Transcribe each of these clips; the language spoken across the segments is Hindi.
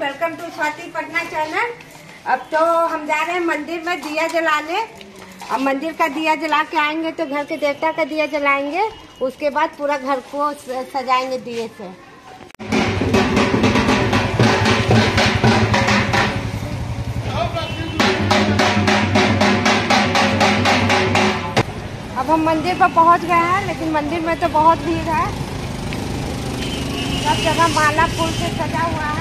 Welcome to Swati Patna channel अब तो हम जा रहे हैं मंदिर में दिया जलाने। अब मंदिर का दिया जला के आएँगे तो घर के देवता का दिया जलाएँगे। उसके बाद पूरा घर को सजाएँगे दिए से। अब हम मंदिर पर पहुँच गए हैं, लेकिन मंदिर में तो बहुत भीड़ है। सब जगह माला फूल से सजा हुआ है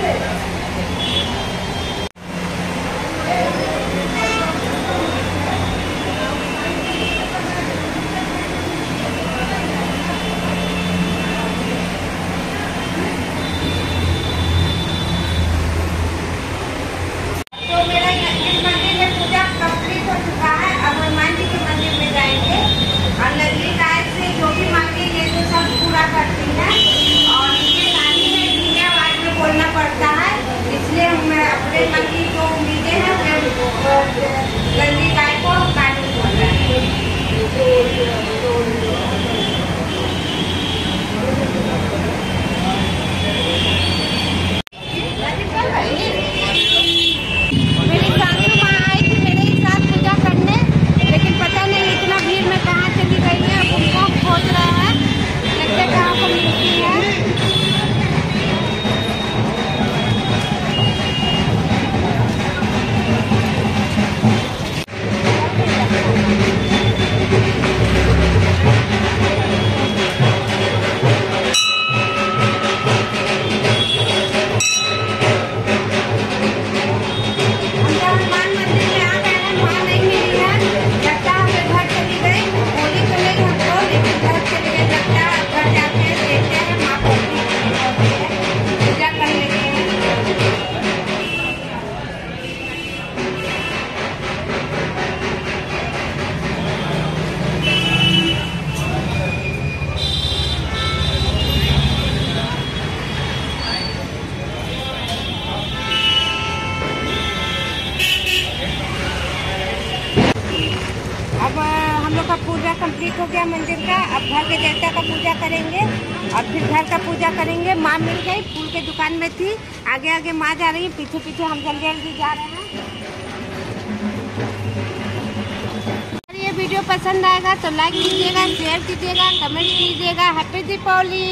いいな。हम अब हम लोग का पूजा कंप्लीट हो गया मंदिर का। अब घर के देवता का पूजा करेंगे। और फिर घर का पूजा करेंगे। माँ मिल गई, फूल के दुकान में थी। आगे आगे माँ जा रही है। पीछे पीछे हम जल्दी जल्दी जा रहे हैं। अगर ये वीडियो पसंद आएगा तो लाइक कीजिएगा शेयर कीजिएगा कमेंट कीजिएगा। हैप्पी दीपावली